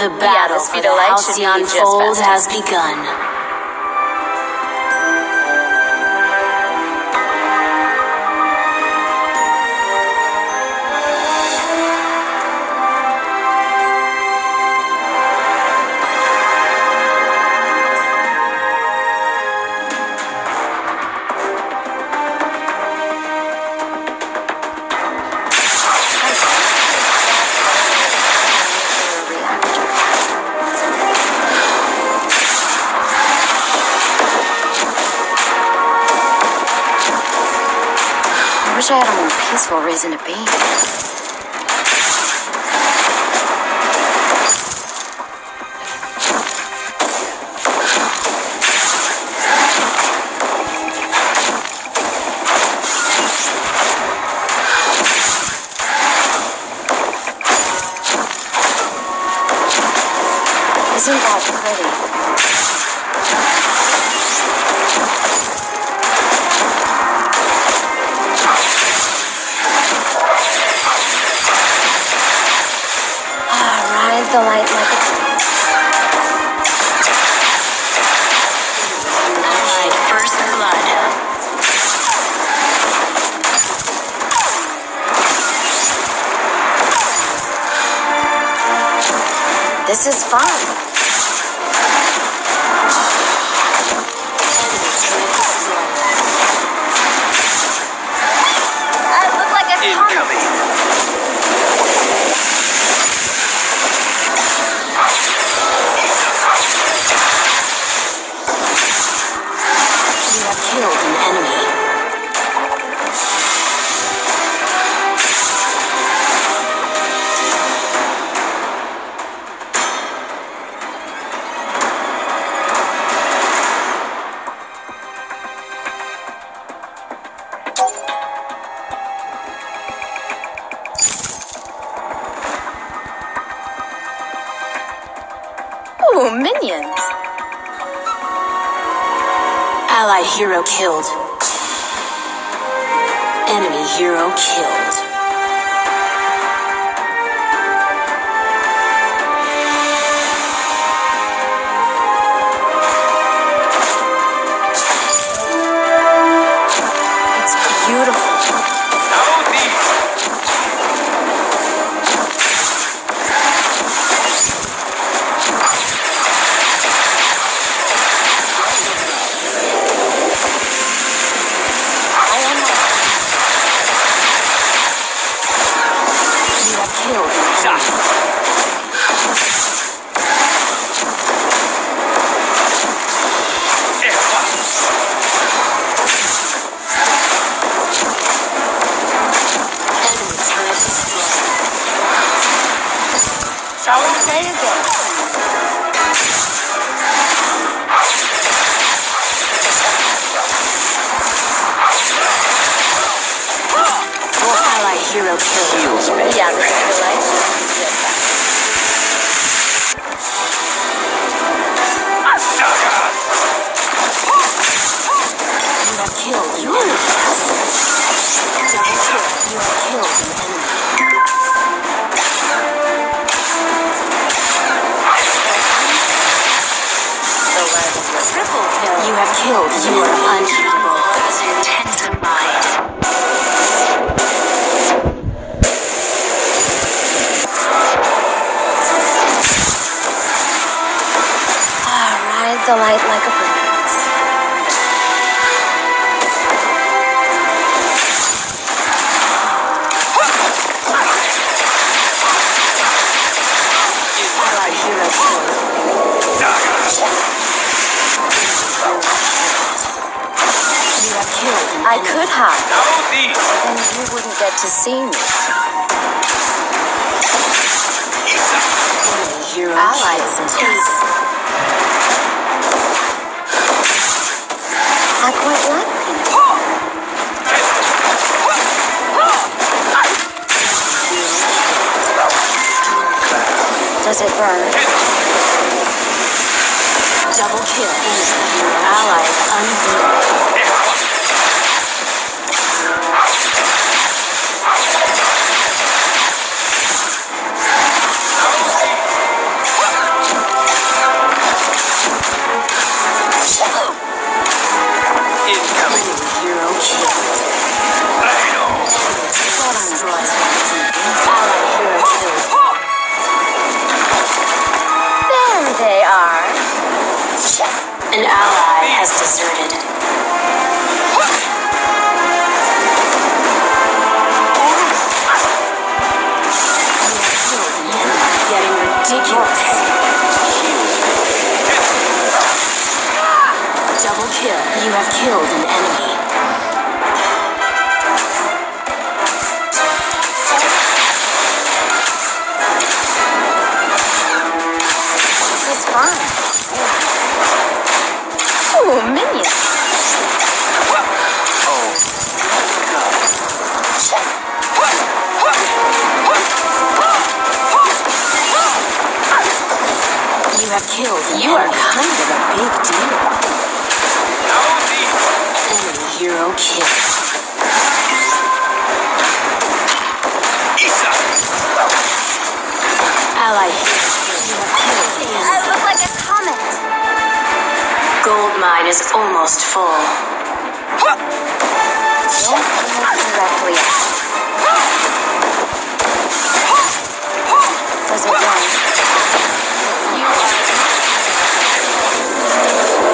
The battle this for the Halcyon Fold has begun. I wish had a more peaceful reason to be. Isn't that pretty? Fun. Hero killed. Enemy hero killed. Shall we say again? Your allied hero. Heal space. Yeah, the light like a breeze. Killed. You have killed I could have. And you wouldn't get to see me. Allies killed. I quite like. Does it burn? Double kill. Your ally is. An ally has deserted. Getting ridiculous. Double kill. You have killed an enemy. Ally. I look like a comet. Gold mine is almost full. Don't directly. Does it go?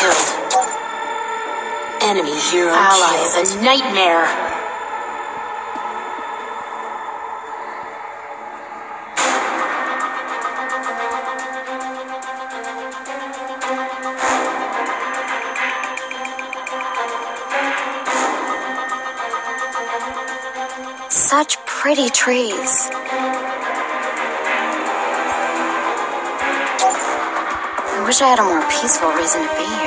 killed. Enemy hero Ally is a nightmare. Such pretty trees. I wish I had a more peaceful reason to be here.